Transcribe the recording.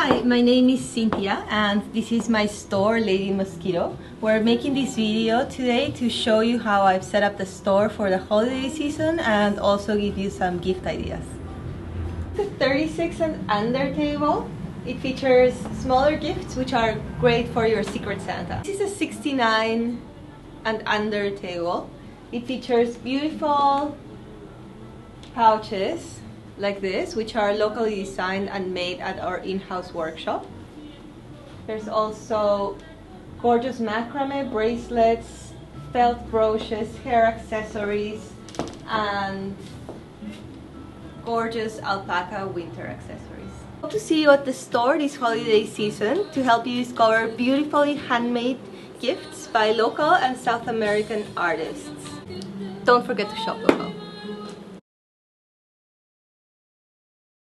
Hi, my name is Cynthia and this is my store, Lady Mosquito. We're making this video today to show you how I've set up the store for the holiday season and also give you some gift ideas. The 36 and under table. It features smaller gifts which are great for your Secret Santa. This is a 69 and under table. It features beautiful pouches like this, which are locally designed and made at our in-house workshop. There's also gorgeous macrame bracelets, felt brooches, hair accessories, and gorgeous alpaca winter accessories. Hope to see you at the store this holiday season to help you discover beautifully handmade gifts by local and South American artists. Don't forget to shop local.